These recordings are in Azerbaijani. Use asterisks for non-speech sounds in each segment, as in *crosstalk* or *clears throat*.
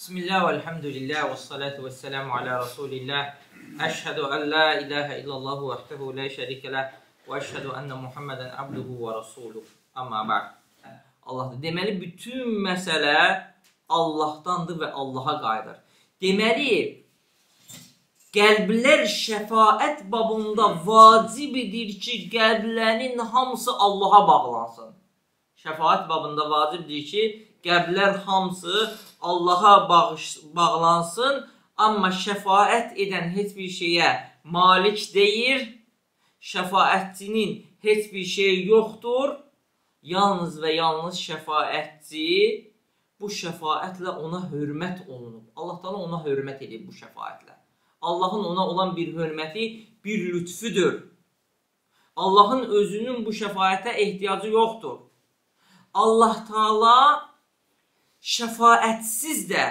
Bismillah və elhamdülillah və salatu və selamu alə Rasulillah. Əşhədu ən la ilahə illallah vəhdəhu la şərikə ləh və əşhədu ənə Muhammedən abduhu və rasuluh. Amma ba'd. Allahdır. Deməli, bütün məsələ Allahdandır və Allaha qayıdır. Deməli, qəlblər şəfaət babında vacibidir ki, qəlblərin hamısı Allaha bağlansın. Şəfaət babında vacibdir ki, qəlblər hamısı Allaha bağış, bağlansın, amma şəfaət edən heç bir şeyə malik deyil, şəfaətçinin heç bir şey yoxdur, yalnız və yalnız şəfaətçi bu şəfaətlə ona hörmət olunub. Allah da ona hörmət edib bu şəfaətlə. Allahın ona olan bir hörməti bir lütfüdür. Allahın özünün bu şəfaətə ehtiyacı yoxdur. Allah Taala şəfaətsiz də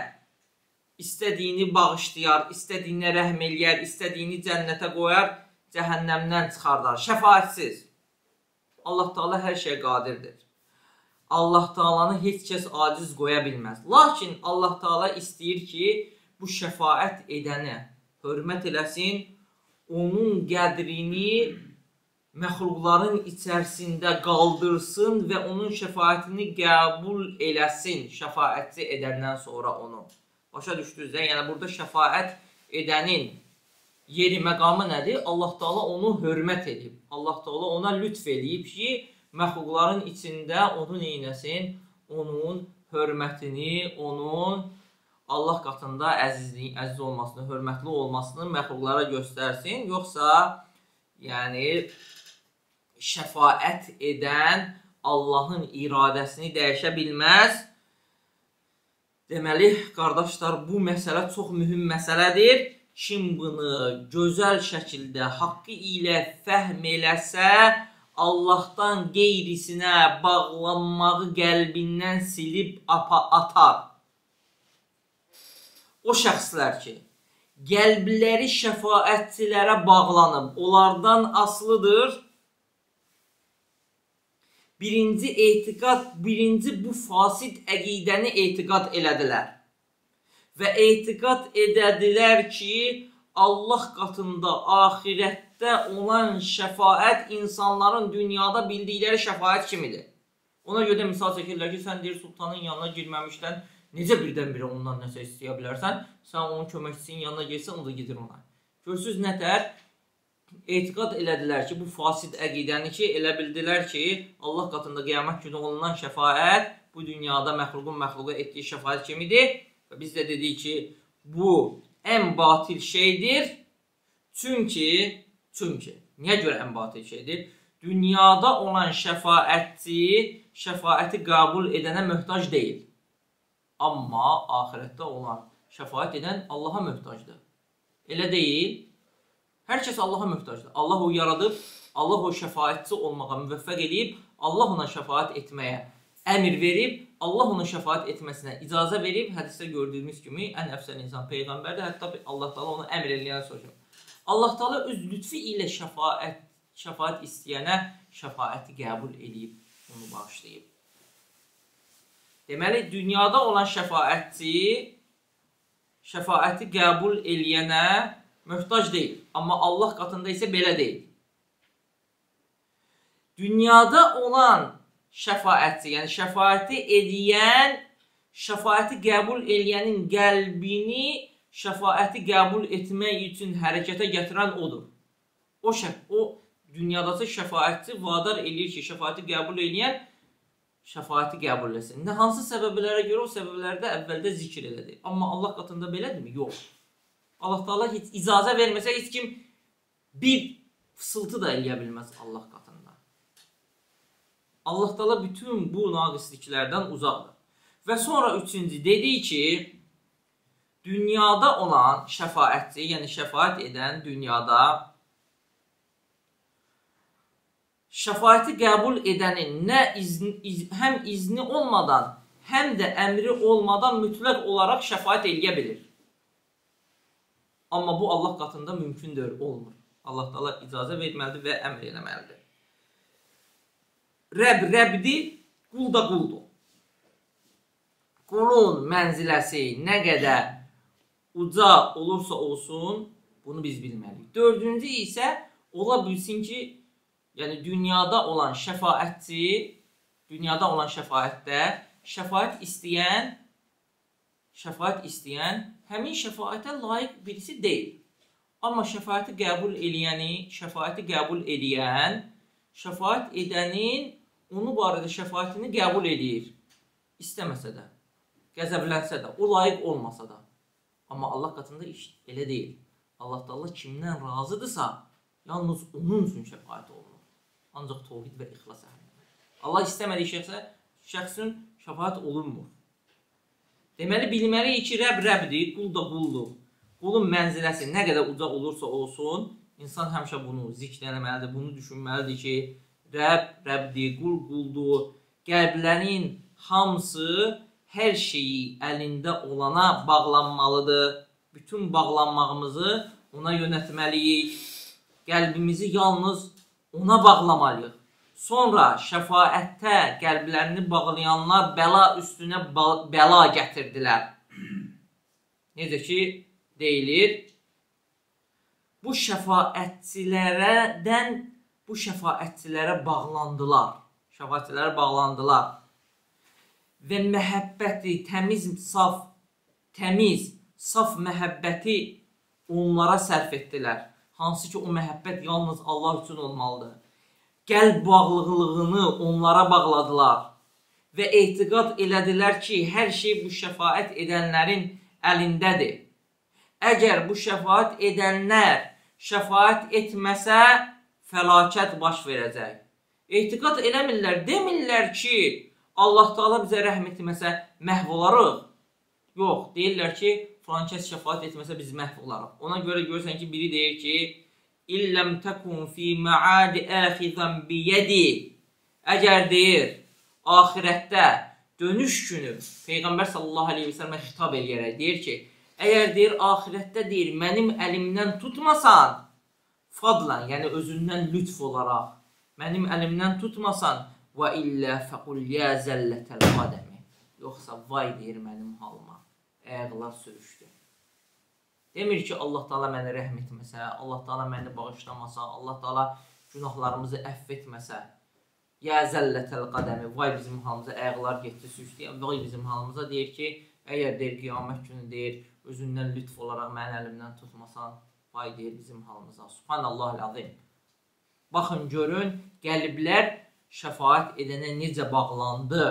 istədiyini bağışlayar, istədiyinə rəhm eləyər, istədiyini cənnətə qoyar, cəhənnəmdən çıxardar. Şəfaətsiz. Allah Taala hər şeyə qadirdir. Allah Taalanı heç kəs aciz qoya bilməz. Lakin Allah Taala istəyir ki, bu şəfaət edəni hörmət eləsin, onun qədrini məxluqların içərisində qaldırsın və onun şəfaətini qəbul eləsin şəfaətçi edəndən sonra onu. Başa düşdünüz də? Yəni burada şəfaət edənin yeri, məqamı nədir? Allah Taala onu hörmət edib. Allah Taala ona lütf eləyib ki, məxluqların içində onu neynəsin? Onun hörmətini, onun Allah qatında əzizliyi, əziz olmasını, hörmətli olmasını məxluqlara göstərsin. Yoxsa yəni şəfaət edən Allahın iradəsini dəyişə bilməz. Deməli, qardaşlar, bu məsələ çox mühüm məsələdir. Kim bunu gözəl şəkildə haqqı ilə fəhm eləsə, Allahdan qeyrisinə bağlanmağı qəlbindən silib apa atar. O şəxslər ki, qəlbləri şəfaətçilərə bağlanıb, onlardan asılıdır. Birinci etiqad, birinci bu fasid əqidəni etiqad elədilər. Və etiqad edədilər ki, Allah qatında axirətdə olan şəfaət insanların dünyada bildikləri şəfaət kimidir. Ona görə də misal çəkirlər ki, sən deyir sultanın yanına girməmişdən necə birdən-birə ondan nəsə istəyə bilərsən? Sən onun köməkçisinin yanına getsən, o da gedir ona. Görürsüz nətər? Etiqad elədilər ki, bu fasid əqidəni ki, elə bildilər ki, Allah qatında qiyamət günü olunan şəfaət bu dünyada məxluqun məxluqa etdiyi şəfaət kimidir. Və biz də dedik ki, bu ən batil şeydir. Çünki, çünki, niyə görə ən batil şeydir? Dünyada olan şəfaətçi şəfaəti qəbul edənə möhtac deyil. Amma axirətdə olan şəfaət edən Allaha möhtacdır. Elə deyil. Hər kəs Allaha möhtacdır. Allah o yaradıb, Allah o şəfaətçi olmağa müvəffəq edib, Allah ona şəfaət etməyə əmr verib, Allah ona şəfaət etməsinə icazə verib, hədisdə gördüyümüz kimi ən əfsəl insan peyğəmbərdir. Hətta Allah Taala ona əmr eləyən sonra. Allah Taala öz lütfi ilə şəfaət şəfaət istəyənə şəfaəti qəbul edib, onu bağışlayıb. Deməli, dünyada olan şəfaətçi şəfaəti qəbul eləyənə möhtac deyil. Amma Allah qatında isə belə deyil. Dünyada olan şəfaətçi, yəni şəfaəti edən, şəfaəti qəbul eləyənin qəlbini şəfaəti qəbul etmək üçün hərəkətə gətirən odur. O şəf, o dünyadakı şəfaətçi vadar eləyir ki, şəfaəti qəbul eləyən şəfaəti qəbul etsin. Nə hansı səbəblərə görə o səbəblərdə əvvəldə zikr elədi. Amma Allah qatında belədirmi? Yox. Allah Taala heç icazə verməsə heç kim bir fısıltı da eləyə bilməz Allah qatında. Allah Taala bütün bu naqisliklərdən uzaqdır. Və sonra üçüncü dedi ki, dünyada olan şəfaətçi, yəni şəfaət edən dünyada şəfaəti qəbul edənin nə izni, iz, həm izni olmadan, həm də əmri olmadan mütləq olaraq şəfaət eləyə bilir. Amma bu Allah qatında mümkün deyil, olmur. Allah Taala icazə verməlidir və əmr eləməlidir. Rəbb Rəbdir, qul da quldur. qulun mənziləsi nə qədər uca olursa olsun, bunu biz bilməliyik. Dördüncü isə ola bilsin ki, yəni dünyada olan şəfaətçi, dünyada olan şəfaətdə şəfaət istəyən şəfaət istəyən həmin şəfaətə layiq birisi deyil. Amma şəfaəti qəbul eləyəni, şəfaəti qəbul eləyən, şəfaət edənin onu barədə şəfaətini qəbul eləyir. İstəməsə də, qəzəblənsə də, o layiq olmasa da. Amma Allah qatında iş elə deyil. Allah Taala kimdən razıdırsa, yalnız onun üçün şəfaət olunur. Ancaq təvhid və ixlas əhlindən. Allah istəmədiyi şəxsə şəxsin şəfaət olunmur. Deməli bilməliyik ki, Rəbb Rəbdir, qul da quldur. Qulun mənziləsi nə qədər uca olursa olsun, insan həmişə bunu zikr etməlidir, bunu düşünməlidir ki, Rəbb Rəbdir, qul quldur. Qəlblərin hamısı hər şeyi əlində olana bağlanmalıdır. Bütün bağlanmağımızı ona yönətməliyik. Qəlbimizi yalnız ona bağlamalıyıq. Sonra şəfaətdə qəlblərini bağlayanlar bəla üstünə bəla gətirdilər. *clears throat* Necə ki deyilir, bu şəfaətçilərdən bu şəfaətçilərə bağlandılar. Şəfaətçilərə bağlandılar. Və məhəbbəti, təmiz, saf, təmiz, saf məhəbbəti onlara sərf etdilər. Hansı ki o məhəbbət yalnız Allah üçün olmalıdır qəlb bağlılığını onlara bağladılar və etiqad elədilər ki, hər şey bu şəfaət edənlərin əlindədir. Əgər bu şəfaət edənlər şəfaət etməsə, fəlakət baş verəcək. Etiqad eləmirlər, demirlər ki, Allah Taala bizə rəhm etməsə məhv olarıq. Yox, deyirlər ki, filan kəs şəfaət etməsə biz məhv olarıq. Ona görə görürsən ki, biri deyir ki, illəm təkun fi məadi əxizən biyədi əgər deyir axirətdə dönüş günü Peyğəmbər sallallahu aleyhi və səlləmə xitab eləyərək deyir ki, əgər deyir axirətdə deyir mənim əlimdən tutmasan fadlan, yəni özündən lütf olaraq mənim əlimdən tutmasan və illə fəqul yə zəllətəl qadəmi yoxsa vay deyir mənim halıma. Ayaqlar sürüşdü Demir ki, Allah Taala məni rəhm etməsə, Allah Taala məni bağışlamasa, Allah Taala günahlarımızı əfv etməsə, ya zəllətəl qədəmi, vay bizim halımıza ayaqlar getdi, süşdü, vay bizim halımıza deyir ki, əgər deyir qiyamət günü deyir, özündən lütf olaraq mənim əlimdən tutmasan, vay deyir bizim halımıza. Subhanallahul azim. Baxın görün, qəlblər şəfaət edənə necə bağlandı?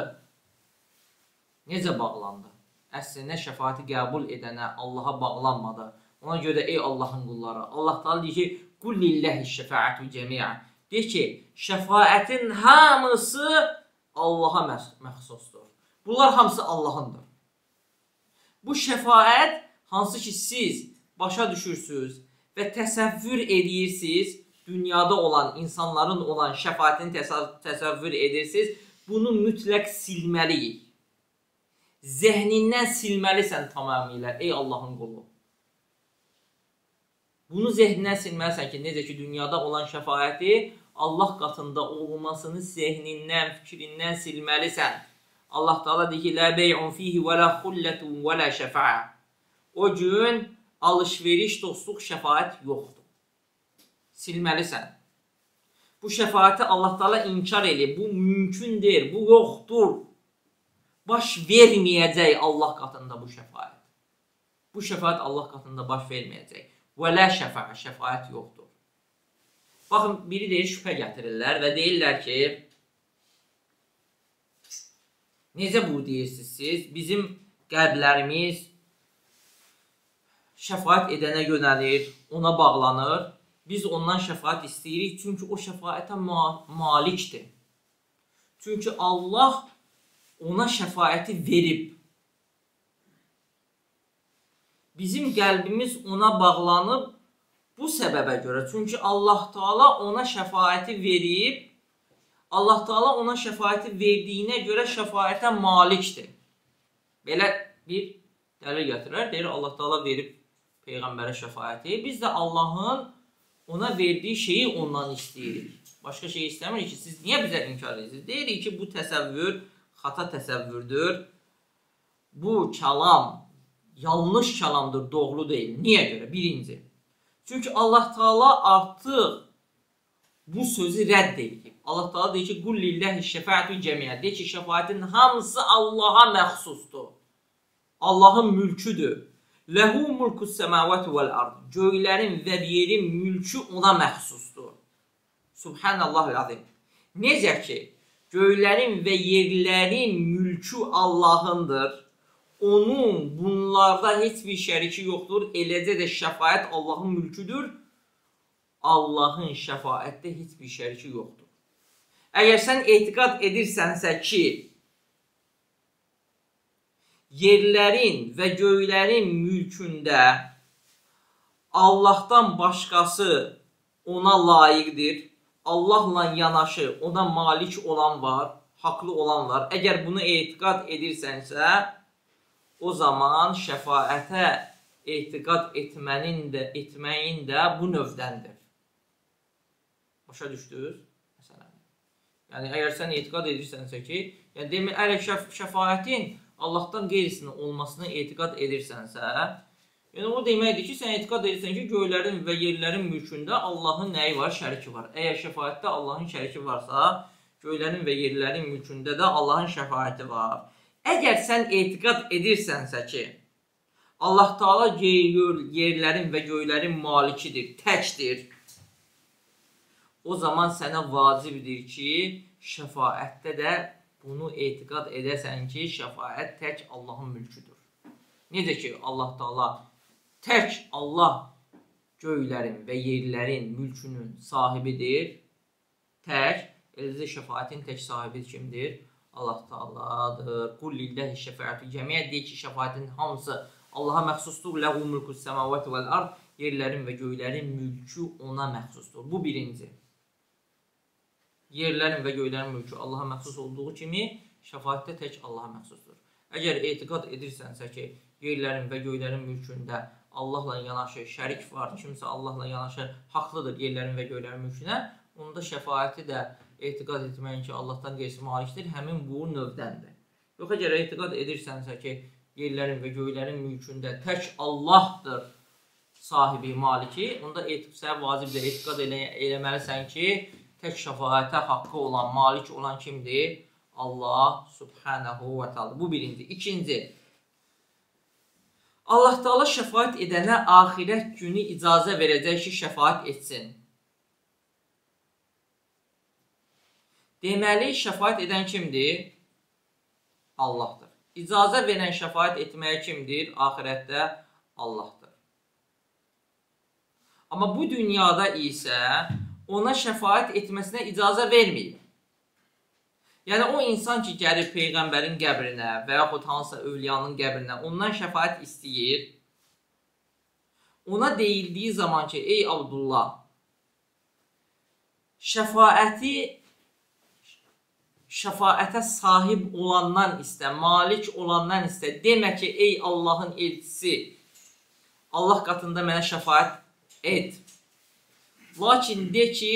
Necə bağlandı? Əslinə şəfaəti qəbul edənə, Allaha bağlanmadı. Ona görə ey Allahın qulları, Allah Taala deyir ki, "Qul lillahi şəfaətu cəmi'a." Deyir ki, şəfaətin hamısı Allaha məxsusdur. Bunlar hamısı Allahındır. Bu şəfaət hansı ki siz başa düşürsüz və təsəvvür edirsiniz, dünyada olan insanların olan şəfaətini təsəvvür edirsiniz, bunu mütləq silməliyik zehnindən silməlisən tamamilə, ey Allahın qulu. Bunu zehnindən silməlisən ki, necə ki, dünyada olan şəfayəti Allah qatında olmasını zehnindən, fikrindən silməlisən. Allah Taala deyir ki, "La bey'un fihi və la xullətun və la şəfa'a." O gün alış-veriş, dostluq, şəfaət yoxdur. Silməlisən. Bu şəfaəti Allah Taala inkar eləyir. Bu mümkün deyil, bu yoxdur baş verməyəcək Allah qatında bu şəfaət. Bu şəfaət Allah qatında baş verməyəcək. Və lə şəfaə, şəfaət yoxdur. Baxın, biri deyir, şübhə gətirirlər və deyirlər ki, necə bu deyirsiniz siz? Bizim qəlblərimiz şəfaət edənə yönəlir, ona bağlanır. Biz ondan şəfaət istəyirik, çünki o şəfaətə ma malikdir. Çünki Allah ona şəfaəti verib. Bizim qəlbimiz ona bağlanıb bu səbəbə görə. Çünki Allah Taala ona şəfaəti verib. Allah Taala ona şəfaəti verdiyinə görə şəfaətə malikdir. Belə bir dəlil gətirirlər. Deyir Allah Taala verib peyğəmbərə şəfaəti. Biz də Allahın ona verdiyi şeyi ondan istəyirik. Başqa şey istəmirik ki, siz niyə bizə inkar edirsiniz? Deyirik ki, bu təsəvvür xata təsəvvürdür. bu kəlam yanlış kəlamdır, doğru deyil. Niyə görə? Birinci. Çünki Allah Taala artıq bu sözü rədd edib. Allah Taala deyir ki: "Qul lillahi şəfaətü cəmiə." Deyir ki, şəfaətin hamısı Allaha məxsusdur. Allahın mülküdür. Lehu mulkus semavati vel ard. Göylərin və yerin mülkü ona məxsusdur. Subhanallahul azim. Necə ki, göylərin və yerlərin mülkü Allahındır. Onun bunlarda heç bir şəriki yoxdur. Eləcə də şəfaət Allahın mülküdür. Allahın şəfaətdə heç bir şəriki yoxdur. Əgər sən etiqad edirsənsə ki, yerlərin və göylərin mülkündə Allahdan başqası ona layiqdir. Allahla yanaşı ona malik olan var, haqlı olan var. Əgər bunu etiqad edirsənsə, o zaman şəfaətə etiqad etmənin də, etməyin də bu növdəndir. Başa düşdünüz? Məsələn. Yəni əgər sən etiqad edirsənsə ki, yəni demir, əgər şəf şəfaətin Allahdan qeyrisinin olmasına etiqad edirsənsə, yəni o deməkdir ki, sən etiqad edirsən ki, göylərin və yerlərin mülkündə Allahın nəyi var? Şəriki var. Əgər şəfaətdə Allahın şəriki varsa, göylərin və yerlərin mülkündə də Allahın şəfaəti var. Əgər sən etiqad edirsənsə ki, Allah Taala yerlərin və göylərin malikidir, təkdir. O zaman sənə vacibdir ki, şəfaətdə də bunu etiqad edəsən ki, şəfaət tək Allahın mülküdür. Necə ki, Allah Taala tək Allah göylərin və yerlərin mülkünün sahibidir. Tək, eləcə şəfaətin tək sahibi kimdir? Allah Taaladır. Qul lillahi şəfaətü cəmiə deyir ki, şəfaətin hamısı Allaha məxsusdur. Ləhu mulkus semavati vel ard. Yerlərin və göylərin mülkü ona məxsusdur. Bu birinci. Yerlərin və göylərin mülkü Allaha məxsus olduğu kimi, şəfaətdə tək Allaha məxsusdur. Əgər etiqad edirsənsə ki, yerlərin və göylərin mülkündə Allahla yanaşı şərik var, kimsə Allahla yanaşı haqlıdır yerlərin və göylərin mülkünə, onda şəfaəti də etiqad etməyin ki, Allahdan qeyri malikdir, həmin bu növdəndir. Yox, əgər etiqad edirsənsə ki, yerlərin və göylərin mülkündə tək Allahdır sahibi, maliki, onda etiqsə vacibdir, etiqad elə eləməlisən ki, tək şəfaətə haqqı olan, malik olan kimdir? Allah subhanahu və taala. Bu birinci. İkinci, Allah Taala şəfaət edənə axirət günü icazə verəcək ki, şəfaət etsin. Deməli, şəfaət edən kimdir? Allahdır. İcazə verən şəfaət etməyə kimdir? Ahirətdə Allahdır. Amma bu dünyada isə ona şəfaət etməsinə icazə verməyib. Yəni, o insan ki, gəlir Peyğəmbərin qəbrinə və yaxud hansısa övliyanın qəbrinə, ondan şəfaət istəyir, ona deyildiyi zaman ki, ey Abdullah, şəfaəti şəfaətə sahib olandan istə, malik olandan istə. Demə ki, ey Allahın elçisi, Allah qatında mənə şəfaət et. Lakin de ki,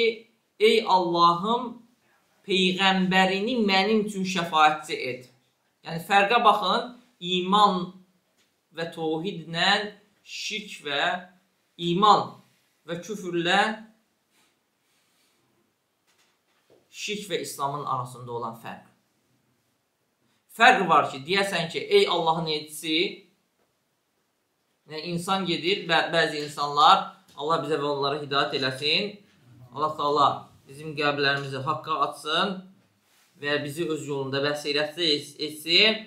ey Allahım, Peyğəmbərini mənim üçün şəfaətçi et. Yəni, fərqə baxın, iman və tohidlə şirk və iman və küfürlə şirk və İslamın arasında olan fərq. Fərq var ki, deyəsən ki, ey Allahın elçisi, yəni insan gedir, bə bəzi insanlar, Allah bizə və onlara hidayət eləsin, Allah Taala bizim qəlblərimizi haqqa açsın və bizi öz yolunda vəsilətli etsin.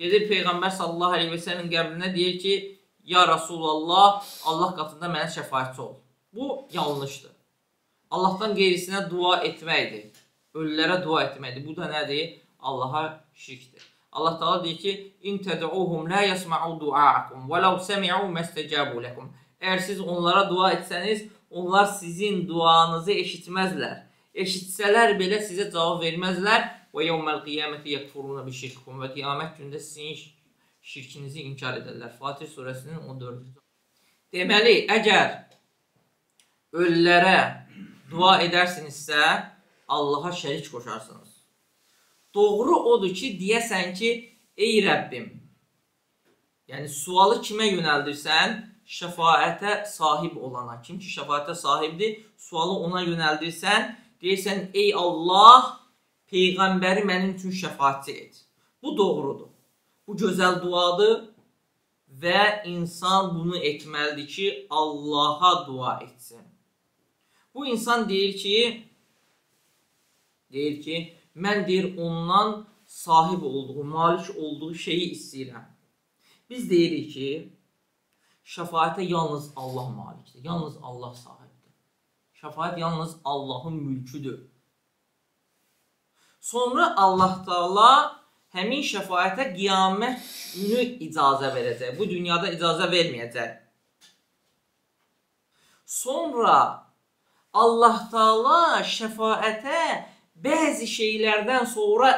Gedir Peyğəmbər sallallahu əleyhi və səlləm qəbrinə deyir ki, ya Rasulullah, Allah qatında mənə şəfaətçi ol. Bu yanlışdır. Allahdan qeyrisinə dua etməkdir ölülərə dua etməkdir. Bu da nədir? Allaha şirkdir. Allah Taala deyir ki: "İn təd'uhum la yesma'u du'aakum və law sami'u mastajabu lakum." Əgər siz onlara dua etsəniz, onlar sizin duanızı eşitməzlər. Eşitsələr belə sizə cavab verməzlər. Və yevməl qiyaməti yekfuruna bi şirkikum və qiyamət günündə sizin şirkinizi inkar edərlər. Fatih surəsinin 14-cü. Deməli, əgər ölülərə dua edərsinizsə, Allaha şərik qoşarsınız. Doğru odur ki, deyəsən ki, ey Rəbbim, Yəni sualı kimə yönəldirsən? Şəfaətə sahib olana. Kim ki şəfaətə sahibdir, sualı ona yönəldirsən, deyirsən: "Ey Allah, peyğəmbəri mənim üçün şəfaətçi et." Bu doğrudur. Bu gözəl duadır və insan bunu etməlidir ki, Allaha dua etsin. Bu insan deyir ki, deyir ki, mən deyir ondan sahib olduğu, malik olduğu şeyi istəyirəm. Biz deyirik ki, şəfaətə yalnız Allah malikdir, yalnız Allah sahibdir. Şəfaət yalnız Allahın mülküdür. Sonra Allah Taala həmin şəfaətə qiyamət günü icazə verəcək. Bu dünyada icazə verməyəcək. Sonra Allah Taala şəfaətə bəzi şeylərdən sonra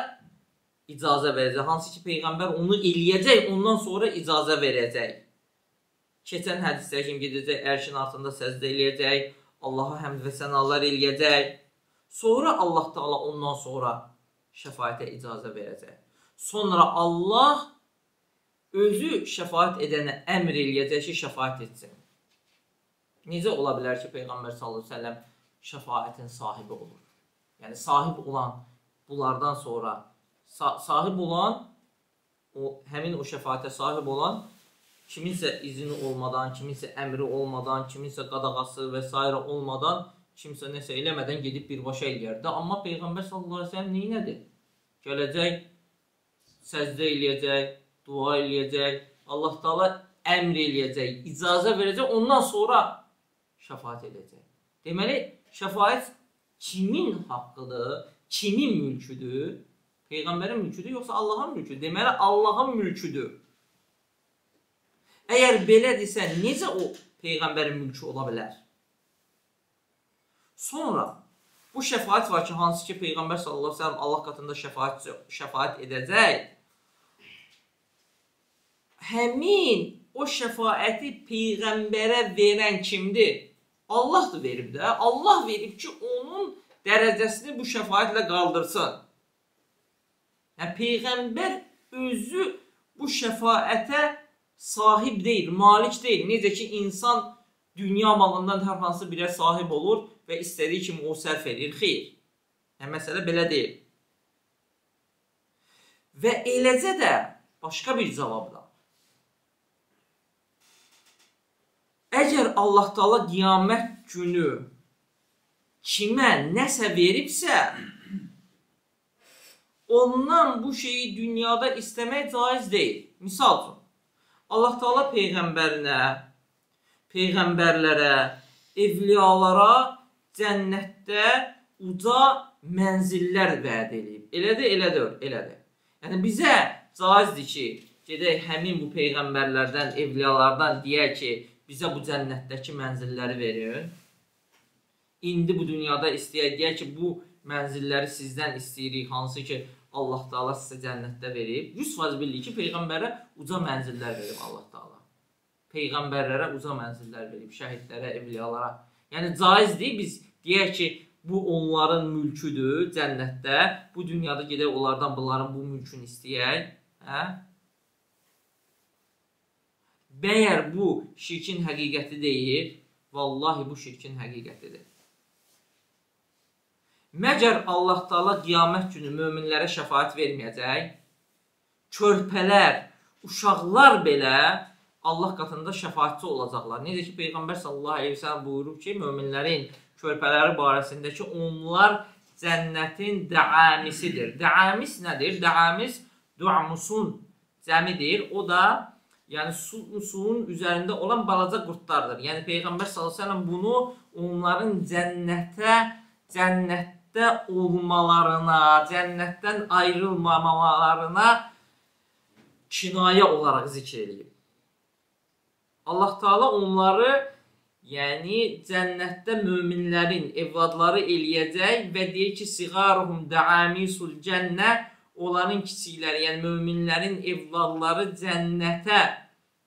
icazə verəcək. Hansı ki peyğəmbər onu eləyəcək, ondan sonra icazə verəcək. Keçən hədisdə kim gedəcək, ərşin altında səzdə eləyəcək, Allaha həmd və sənalar eləyəcək. Sonra Allah Taala ondan sonra şəfaətə icazə verəcək. Sonra Allah özü şəfaət edənə əmr eləyəcək ki, şəfaət etsin. Necə ola bilər ki, Peyğəmbər sallallahu əleyhi və səlləm şəfaətin sahibi olur? Yəni sahib olan bunlardan sonra sa sahib olan o həmin o şəfaətə sahib olan kiminsə izni olmadan, kiminsə əmri olmadan, kiminsə qadağası və s. olmadan, kimsə nəsə eləmədən gedib birbaşa eləyərdi. Amma Peyğəmbər sallallahu əleyhi və səlləm nə etdi? Gələcək, səcdə eləyəcək, dua eləyəcək, Allah Taala əmr eləyəcək, icazə verəcək, ondan sonra şəfaət edəcək. Deməli, şəfaət kimin haqqıdır? Kimin mülküdür? Peyğəmbərin mülküdür, yoxsa Allahın mülküdür? Deməli, Allahın mülküdür. Əgər belədirsə, necə o peyğəmbərin mülkü ola bilər? Sonra bu şəfaət var ki, hansı ki peyğəmbər sallallahu əleyhi və səlləm Allah qatında şəfaət şəfaət edəcək. Həmin o şəfaəti peyğəmbərə verən kimdir? Allahdır verib də. Allah verib ki, onun dərəcəsini bu şəfaətlə qaldırsın. Yəni peyğəmbər özü bu şəfaətə sahib deyil, malik deyil. Necə ki, insan dünya malından hər hansı birə sahib olur və istədiyi kimi o sərf edir. Xeyr. Yəni, məsələ belə deyil. Və eləcə də başqa bir cavabla. Əgər Allah Taala qiyamət günü kimə nəsə veribsə, ondan bu şeyi dünyada istəmək caiz deyil. Misal üçün, Allah Taala peyğəmbərinə, peyğəmbərlərə, evliyalara cənnətdə uca mənzillər vəd edib. Elədir, elədir, elədir. Yəni bizə caizdir ki, gedək həmin bu peyğəmbərlərdən, evliyalardan deyək ki, bizə bu cənnətdəki mənzilləri verin. İndi bu dünyada istəyək deyək ki, bu mənzilləri sizdən istəyirik, hansı ki, Allah Taala sizə cənnətdə verib. 100% bilirik ki, peyğəmbərə uca mənzillər verib Allah Taala. Peyğəmbərlərə uca mənzillər verib, şəhidlərə, evliyalara. Yəni caizdir biz deyək ki, bu onların mülküdür cənnətdə. Bu dünyada gedək onlardan bunların bu mülkünü istəyək, hə? Bəyər bu şirkin həqiqəti deyil, vallahi bu şirkin həqiqətidir. Məgər Allah Taala qiyamət günü möminlərə şəfaət verməyəcək? Körpələr, uşaqlar belə Allah qatında şəfaətçi olacaqlar. Necə ki Peyğəmbər sallallahu əleyhi və səlləm buyurub ki, möminlərin körpələri barəsində ki, onlar cənnətin dəamisidir. Dəamis nədir? Dəamis du'musun cəmidir. O da yəni su, suyun üzərində olan balaca qurtlardır. Yəni Peyğəmbər sallallahu əleyhi və səlləm bunu onların cənnətə, cənnət cənnətdə olmalarına, cənnətdən ayrılmamalarına kinayə olaraq zikr eləyib. Allah Taala onları, yəni cənnətdə möminlərin evladları eləyəcək və deyir ki, sigaruhum daamisul cənnə onların kiçikləri, yəni möminlərin evladları cənnətə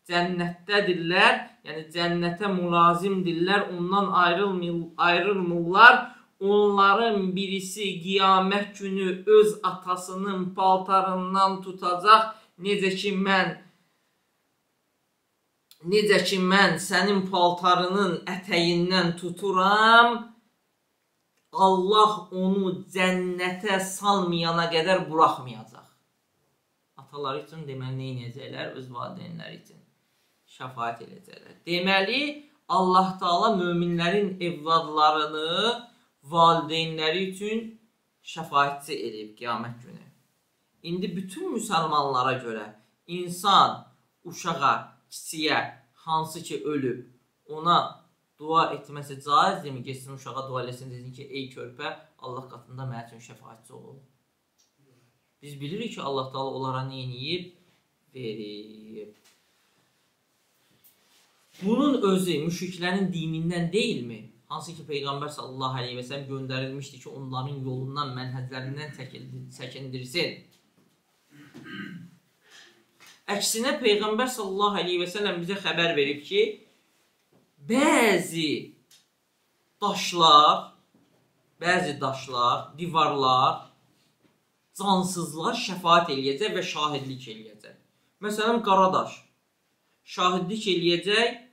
cənnətdədirlər, yəni cənnətə mülazimdirlər, ondan ayrılmır, ayrılmırlar onların birisi qiyamət günü öz atasının paltarından tutacaq. Necə ki mən necə ki mən sənin paltarının ətəyindən tuturam, Allah onu cənnətə salmayana qədər buraxmayacaq. Ataları üçün deməli nə edəcəklər? Öz valideynləri üçün şəfaət edəcəklər. Deməli, Allah Taala möminlərin evladlarını valideynləri üçün şəfaətçi edib qiyamət günü. İndi bütün müsəlmanlara görə insan uşağa, kiçiyə hansı ki ölüb, ona dua etməsi caizdirmi? Getsin uşağa dua eləsin, desin ki, ey körpə, Allah qatında mənə üçün şəfaətçi ol. Biz bilirik ki, Allah Taala onlara nə edib? Verib. Bunun özü müşriklərin dinindən deyilmi? Hansı ki Peyğəmbər sallallahu əleyhi və səlləm göndərilmişdi ki, onların yolundan, mənhəclərindən çəkindirsin. Əksinə Peyğəmbər sallallahu əleyhi və səlləm bizə xəbər verib ki, bəzi daşlar, bəzi daşlar, divarlar, cansızlar şəfaət eləyəcək və şahidlik eləyəcək. Məsələn, qara daş şahidlik eləyəcək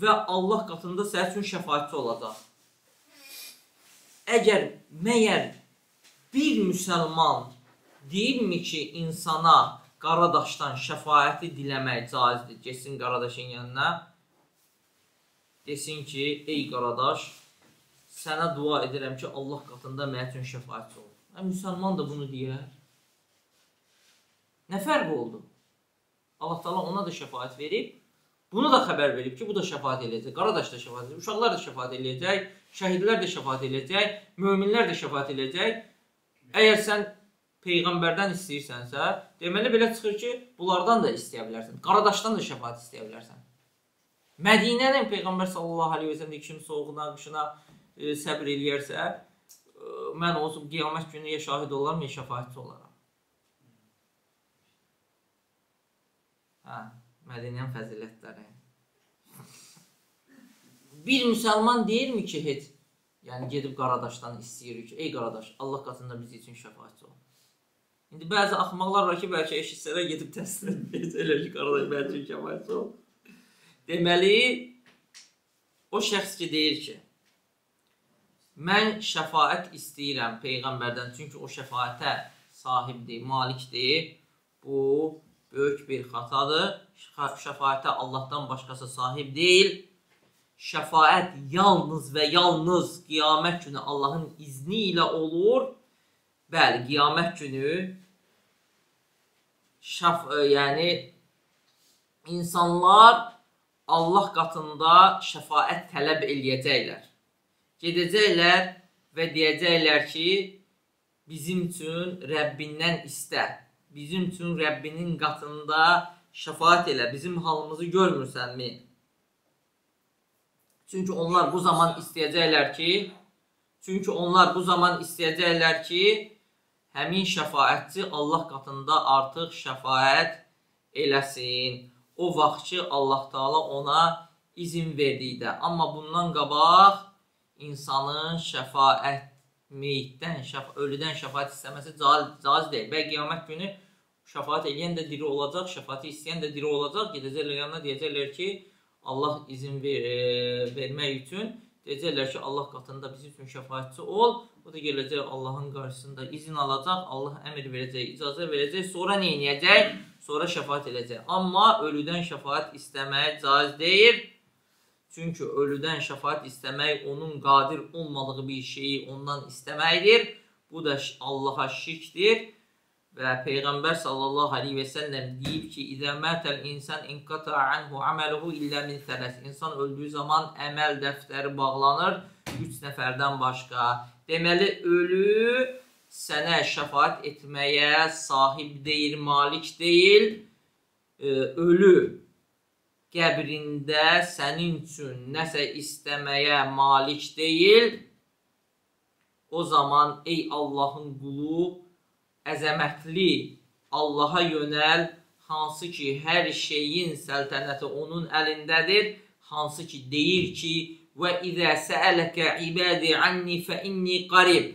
və Allah qatında sənin üçün şəfaətçi olacaq. Əgər məyər bir müsəlman deyilmi ki, insana qaradaşdan şəfaəti diləmək caizdir. Getsin qaradaşın yanına, desin ki, ey qaradaş, sənə dua edirəm ki, Allah qatında mənə üçün şəfaətçi ol. Hə, müsəlman da bunu deyər. Nə fərqi oldu? Allah Taala ona da şəfaət verib, Bunu da xəbər verib ki, bu da şəfaət eləyəcək. Qaradaş da şəfaət eləyəcək, uşaqlar da şəfaət eləyəcək, şəhidlər də şəfaət eləyəcək, möminlər də şəfaət eləyəcək. Əgər sən peyğəmbərdən istəyirsənsə, deməli belə çıxır ki, bunlardan da istəyə bilərsən. Qaradaşdan da şəfaət istəyə bilərsən. Mədinənin peyğəmbər sallallahu əleyhi və səlləm kim soyuğuna, qışına e, səbr eləyərsə, e, mən o qiyamət günü ya şahid olaram, ya şəfaətçi olaram. Hə. Mədinənin fəzilətləri. Bir müsəlman deyirmi ki, heç yəni gedib qaradaşdan istəyir ki, ey qaradaş, Allah qatında biz üçün şəfaətçi ol. İndi bəzi axmaqlar var ki, bəlkə eşitsələr gedib *laughs* edəcək elə ki, qaradaş mənim üçün şəfaətçi ol. Deməli, o şəxs ki deyir ki, mən şəfaət istəyirəm peyğəmbərdən, çünki o şəfaətə sahibdir, malikdir. Bu böyük bir xatadır. Şəfaətə Allahdan başqası sahib deyil. Şəfaət yalnız və yalnız qiyamət günü Allahın izni ilə olur. Bəli, qiyamət günü şəf, e, yəni insanlar Allah qatında şəfaət tələb eləyəcəklər. Gedəcəklər və deyəcəklər ki, bizim üçün Rəbbindən istə bizim üçün Rəbbinin qatında şəfaət elə, bizim halımızı görmürsənmi? Çünki onlar bu zaman istəyəcəklər ki, çünki onlar bu zaman istəyəcəklər ki, həmin şəfaətçi Allah qatında artıq şəfaət eləsin. O vaxt ki, Allah Taala ona izin verdikdə. Amma bundan qabaq insanın şəfaət meyitdən, şəf ölüdən şəfaət istəməsi caiz deyil. Və qiyamət günü şəfaət edən də diri olacaq, şəfaəti istəyən də diri olacaq. Gedəcəklər yanına deyəcəklər ki, Allah izin ver, e, vermək üçün deyəcəklər ki, Allah qatında bizim üçün şəfaətçi ol. O da gələcək Allahın qarşısında izin alacaq, Allah əmr verəcək, icazə verəcək, sonra nə edəcək? Sonra şəfaət edəcək. Amma ölüdən şəfaət istəmək caiz deyil. Çünki ölüdən şəfaət istəmək onun qadir olmadığı bir şeyi ondan istəməkdir. Bu da Allaha şirkdir. Və Peyğəmbər sallallahu aleyhi və səlləm deyib ki, İzə mətəl insan inqata anhu aməluhu illə min sələs. İnsan öldüyü zaman əməl dəftəri bağlanır üç nəfərdən başqa. Deməli, ölü sənə şəfaət etməyə sahib deyil, malik deyil. Ölü qəbrində sənin üçün nəsə istəməyə malik deyil. O zaman ey Allahın qulu əzəmətli Allaha yönəl, hansı ki, hər şeyin səltənəti onun əlindədir, hansı ki, deyir ki, və izə səələkə ibadi anni fə inni qarib.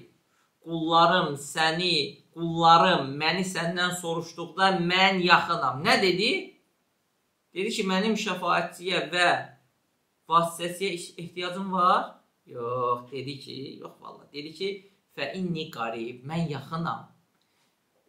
Qullarım səni, qullarım məni səndən soruşduqda mən yaxınam. Nə dedi? Dedi ki, mənim şəfaətçiyə və vasitəçiyə ehtiyacım var? Yox, dedi ki, yox valla. Dedi ki, fə inni qarib, mən yaxınam.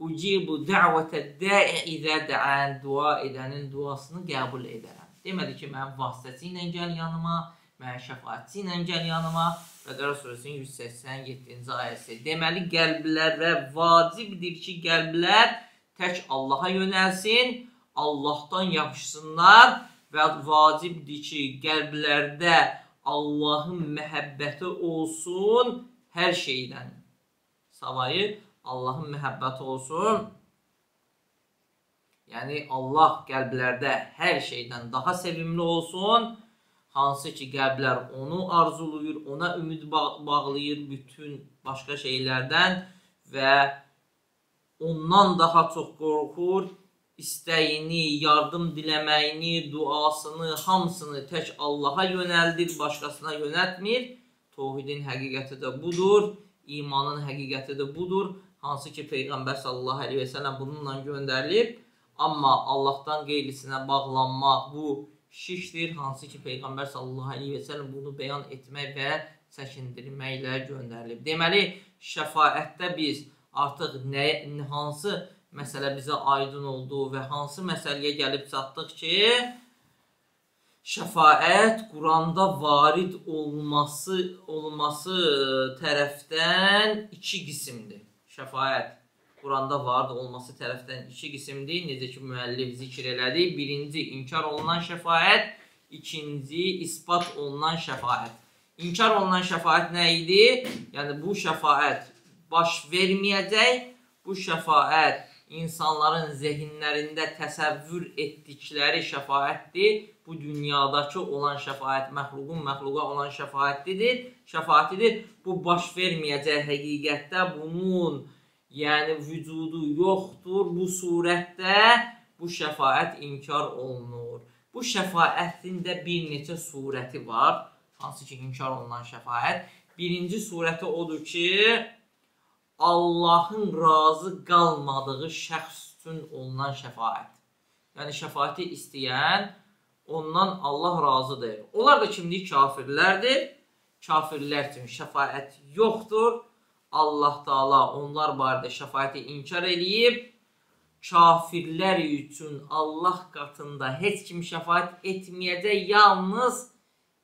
Ucibu dəvətə də'i izə dəən, dua edənin duasını qəbul edərəm. Demədi ki, mənim vasitəçi ilə gəl yanıma, mənim şəfaətçi ilə gəl yanıma. Bəqərə surəsinin 187-ci ayəsi. Deməli, qəlblərə vacibdir ki, qəlblər tək Allaha yönəlsin, Allahdan yapışsınlar və vacibdir ki, qəlblərdə Allahın məhəbbəti olsun hər şeydən. Savayı Allahın məhəbbəti olsun. Yəni Allah qəlblərdə hər şeydən daha sevimli olsun. Hansı ki, qəlblər onu arzulayır, ona ümid bağlayır bütün başqa şeylərdən və ondan daha çox qorxur istəyini, yardım diləməyini, duasını, hamısını tək Allaha yönəldir, başqasına yönəltmir. Tohidin həqiqəti də budur, imanın həqiqəti də budur. Hansı ki, Peyğəmbər sallallahu əleyhi və səlləm bununla göndərilib. Amma Allahdan qeyrisinə bağlanmaq bu şişdir. Hansı ki, Peyğəmbər sallallahu əleyhi və səlləm bunu bəyan etmək və çəkindirməklə göndərilib. Deməli, şəfaətdə biz artıq nə hansı məsələ bizə aydın oldu və hansı məsələyə gəlib çatdıq ki, şəfaət Quranda varid olması olması tərəfdən iki qismdir. Şəfaət Quranda varid olması tərəfdən iki qismdir. Necə ki müəllif zikr elədi. Birinci inkar olunan şəfaət, ikinci isbat olunan şəfaət. İnkar olunan şəfaət nə idi? Yəni bu şəfaət baş verməyəcək. Bu şəfaət insanların zehinlərində təsəvvür etdikləri şəfaətdir. Bu dünyadakı olan şəfaət məxluqun məxluqa olan şəfaətidir. Şəfaətidir. Bu baş verməyəcək həqiqətdə bunun yəni vücudu yoxdur. Bu surətdə bu şəfaət inkar olunur. Bu şəfaətin də bir neçə surəti var. Hansı ki inkar olunan şəfaət. Birinci surəti odur ki, Allahın razı qalmadığı şəxs üçün olunan şəfaət. Yəni şəfaəti istəyən ondan Allah razıdır. Onlar da kimdir? Kafirlərdir. Kafirlər üçün şəfaət yoxdur. Allah Taala onlar barədə şəfaəti inkar eləyib. Kafirlər üçün Allah qatında heç kim şəfaət etməyəcək, yalnız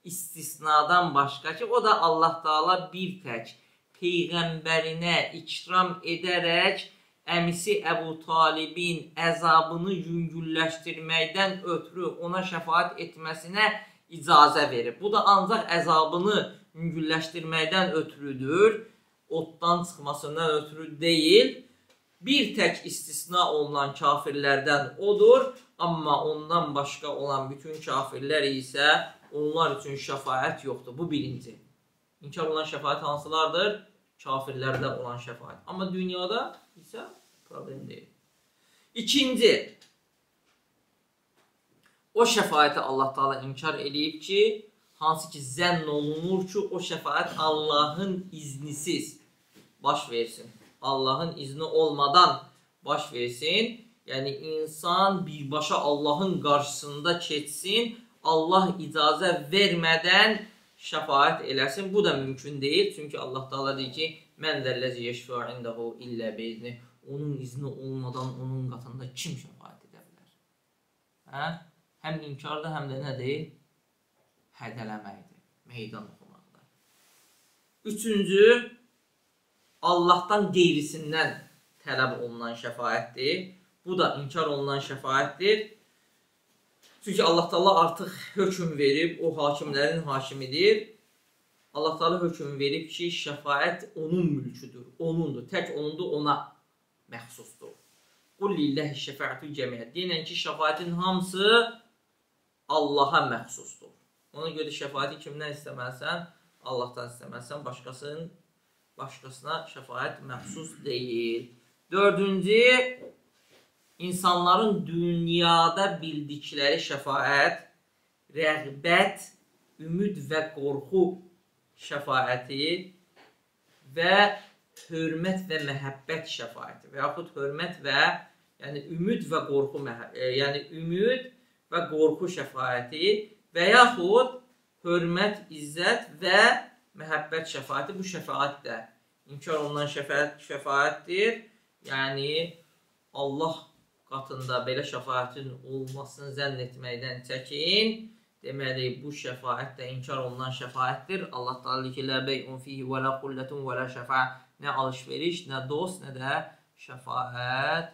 istisnadan başqa ki, o da Allah Taala bir tək peyğəmbərinə ikram edərək əmisi Əbu Talibin əzabını yüngülləşdirməkdən ötürü ona şəfaət etməsinə icazə verib. Bu da ancaq əzabını yüngülləşdirməkdən ötürüdür. Oddan çıxmasından ötürü deyil. Bir tək istisna olunan kafirlərdən odur. Amma ondan başqa olan bütün kafirlər isə onlar üçün şəfaət yoxdur. Bu birinci. İnkar olan şəfaət hansılardır? Kafirlərdə olan şəfaət. Amma dünyada isə problem deyil. İkinci, o şəfaəti Allah Taala inkar eləyib ki, hansı ki zənn olunur ki, o şəfaət Allahın iznisiz baş versin. Allahın izni olmadan baş versin. Yəni insan birbaşa Allahın qarşısında keçsin, Allah icazə vermədən şəfaət eləsin. Bu da mümkün deyil. Çünki Allah Taala deyir ki: "Mən zəlləzi yeşfa'u indehu illə bi'izni." Onun izni olmadan onun qatında kim şəfaət edə bilər? Hə? Həm inkardır, həm də nədir? Hədələməkdir, meydan oxumaqdır. Üçüncü, Allahdan qeyrisindən tələb olunan şəfaətdir. Bu da inkar olunan şəfaətdir. Çünki Allah Taala artıq hökm verib, o hakimlərin hakimidir. Allah Taala hökm verib ki, şəfaət onun mülküdür, onundur, tək onundur, ona məxsusdur. Qul lillahi şəfaətü cəmiyyət. Deyinən ki, şəfaətin hamısı Allaha məxsusdur. Ona görə şəfaəti kimdən istəməlisən? Allahdan istəməlisən, başqasının başqasına şəfaət məxsus deyil. Dördüncü, insanların dünyada bildikləri şəfaət, rəğbət, ümid və qorxu şəfaəti və hörmət və məhəbbət şəfaəti və yaxud hörmət və yəni ümid və qorxu, e, yəni ümid və qorxu şəfaəti və yaxud hörmət, izzət və məhəbbət şəfaəti bu şəfaət də inkar olunan şəfaət şəfaətdir. Yəni Allah qatında belə şəfaətin olmasını zənn etməkdən çəkin. Deməli, bu şəfaət də inkar olunan şəfaətdir. Allah deyir ki, "Lə bey'un fihi və la qullatun və la şəfaə." Nə alış-veriş, nə dost, nə də şəfaət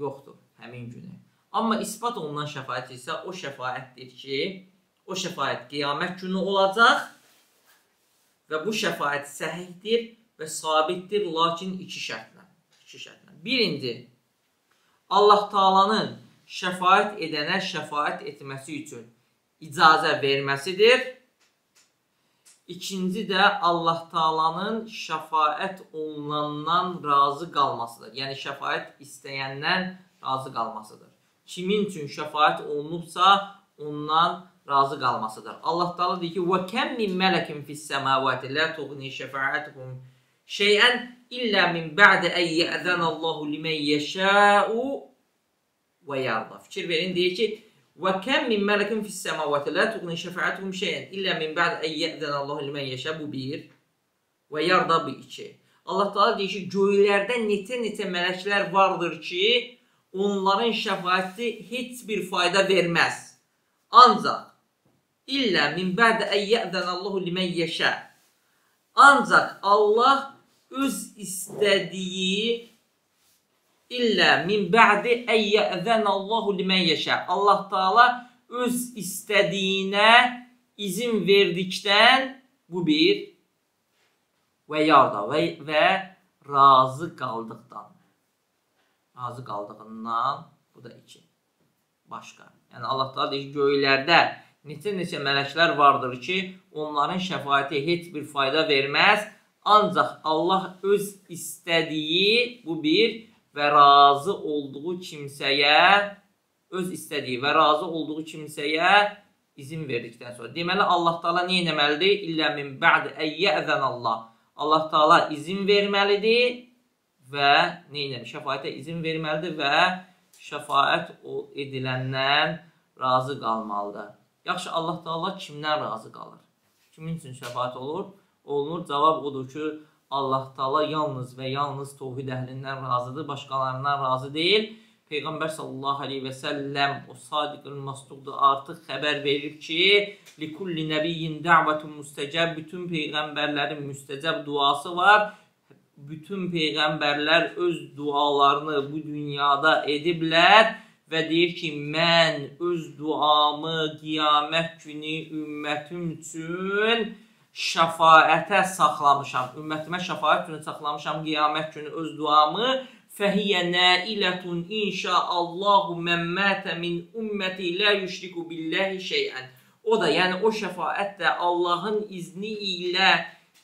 yoxdur həmin günü. Amma isbat olunan şəfaət isə o şəfaətdir ki, o şəfaət qiyamət günü olacaq və bu şəfaət səhihdir və sabitdir, lakin iki şərtlə. İki şərtlə. Birinci, Allah Taalanın şəfaət edənə şəfaət etməsi üçün icazə verməsidir. İkinci də Allah Taalanın şəfaət olunandan razı qalmasıdır. Yəni şəfaət istəyəndən razı qalmasıdır. Kimin üçün şəfaət olunubsa, ondan razı qalmasıdır. Allah Taala deyir ki: "Və kam min mələkin fis-semavati la tughni şəfaətuhum şey'ən illə min ba'di en ya'zanallahu limen yasha'u və yarda." Fikir verin, deyir ki: "Və kam min mələkin fis-semavati la tughni şəfaətuhum şey'ən illə min ba'di en ya'zanallahu limen yasha." Bu bir. Və yarda bu iki. Allah Taala deyir ki, göylərdə neçə-neçə mələklər vardır ki, onların şəfaəti heç bir fayda verməz. Ancaq İllə min bədə əyyəzənəllahu limən yeşə. Ancaq Allah öz istədiyi illə min bə'di əyyəzənəllahu limən yeşə. Allah Taala öz istədiyinə izin verdikdən bu bir və yarda və, və razı qaldıqdan. Razı qaldığından bu da iki. Başqa. Yəni Allah Taala deyir göylərdə neçə-neçə mələklər vardır ki, onların şəfaəti heç bir fayda verməz. Ancaq Allah öz istədiyi bu bir və razı olduğu kimsəyə öz istədiyi və razı olduğu kimsəyə izin verdikdən sonra. Deməli Allah Taala nə etməlidir? İllə min ba'd əyyəzən Allah. Allah Taala izin verməlidir və nə edir? Şəfaətə izin verməlidir və şəfaət ediləndən razı qalmalıdır. Yaxşı, Allah Taala kimdən razı qalır? Kimin üçün şəfaət olur? Olunur. Cavab odur ki, Allah Taala yalnız və yalnız təvhid əhlindən razıdır, başqalarından razı deyil. Peyğəmbər sallallahu əleyhi və səlləm o sadiqul masduqdur artıq xəbər verir ki, likulli nəbiyyin da'vatun müstəcəb bütün peyğəmbərlərin müstəcəb duası var. Bütün peyğəmbərlər öz dualarını bu dünyada ediblər və deyir ki, mən öz duamı qiyamət günü ümmətim üçün şəfaətə saxlamışam. Ümmətimə şəfaət günü saxlamışam qiyamət günü öz duamı. Fəhiyyə nailətun inşaallahu mən mətə min ümməti la yüşriku billahi şeyən. O da, yəni o şəfaət də Allahın izni ilə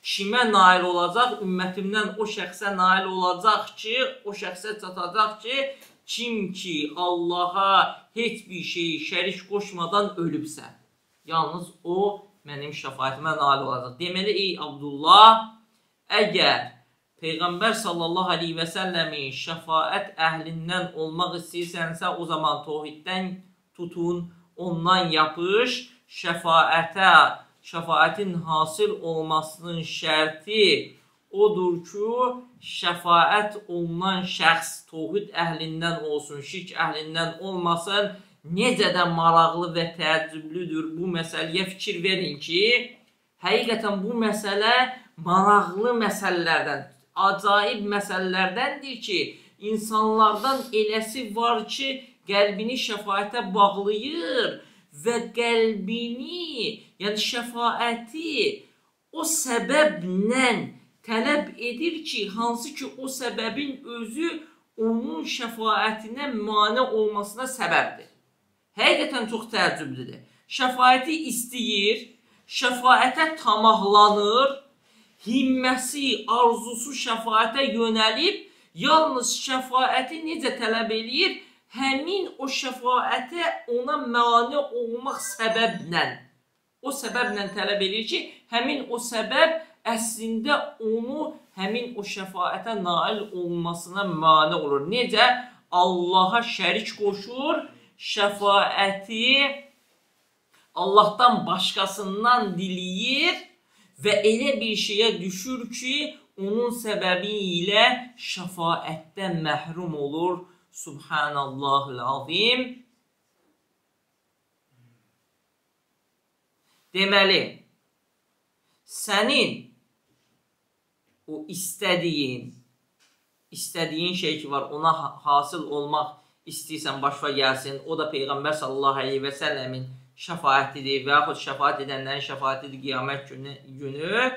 kimə nail olacaq? Ümmətimdən o şəxsə nail olacaq ki, o şəxsə çatacaq ki, Kim ki Allaha heç bir şeyi şərik qoşmadan ölübsə, yalnız o mənim şəfaətimə nail olacaq. Deməli, ey Abdullah, əgər Peyğəmbər sallallahu aleyhi və səlləmin şəfaət əhlindən olmaq istəyirsənsə, o zaman tohiddən tutun, ondan yapış, şəfaətə, şəfaətin hasil olmasının şərti odur ki, şəfaət olunan şəxs tohid əhlindən olsun, şirk əhlindən olmasın. Necə də maraqlı və təəccüblüdür bu məsələyə fikir verin ki, həqiqətən bu məsələ maraqlı məsələlərdən, acaib məsələlərdəndir ki, insanlardan eləsi var ki, qəlbini şəfaətə bağlayır və qəlbini, yəni şəfaəti o səbəblə tələb edir ki, hansı ki o səbəbin özü onun şəfaətinə mane olmasına səbəbdir. Həqiqətən çox təəccüblüdür. Şəfaəti istəyir, şəfaətə tamahlanır, himməsi, arzusu şəfaətə yönəlib, yalnız şəfaəti necə tələb eləyir? Həmin o şəfaətə ona mane olmaq səbəblə, o səbəblə tələb eləyir ki, həmin o səbəb əslində onu həmin o şəfaətə nail olmasına mane olur. Necə? Allaha şərik qoşur şəfaəti Allahdan başqasından diləyir və elə bir şeyə düşür ki, onun səbəbi ilə şəfaətdən məhrum olur. Subhanallahul azim. Deməli, sənin o istədiyin, istədiyin şey ki var, ona hasıl olmaq istəyirsən, başva gəlsin. O da Peyğəmbər sallallahu əleyhi və səlləmin şəfaətidir və yaxud şəfaət edənlərin şəfaətidir qiyamət günü, günü.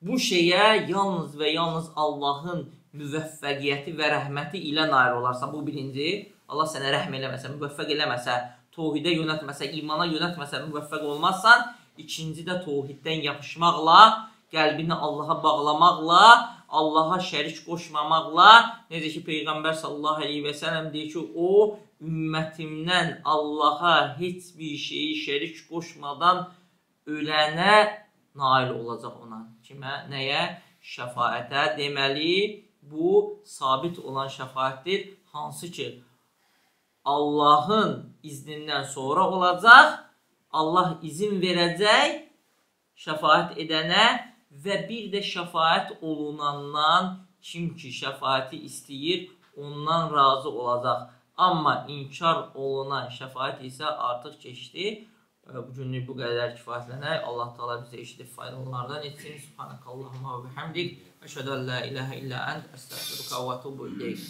Bu şeyə yalnız və yalnız Allahın müvəffəqiyyəti və rəhməti ilə nail olarsan. Bu birinci. Allah sənə rəhm eləməsə, müvəffəq eləməsə, tohidə yönətməsə, imana yönətməsə müvəffəq olmazsan, ikinci də tohiddən yapışmaqla, qəlbini Allaha bağlamaqla, Allaha şərik qoşmamaqla, necə ki Peyğəmbər sallallahu əleyhi və səlləm deyir ki, o ümmətimdən Allaha heç bir şeyi şərik qoşmadan ölənə nail olacaq ona. Kimə? Nəyə? Şəfaətə. Deməli, bu sabit olan şəfaətdir, hansı ki Allahın iznindən sonra olacaq. Allah izin verəcək şəfaət edənə və bir də şəfaət olunandan kim ki şəfaəti istəyir, ondan razı olacaq. Amma inkar olunan şəfaət isə artıq keçdi. Bu günlük bu qədər kifayətlənək. Allah Taala bizə eşidib faydalanlardan etsin. Subhanakallahumma və bihamdik. Əşhədu an la ilaha illa ent, əstəğfiruka və etûbu ileyk.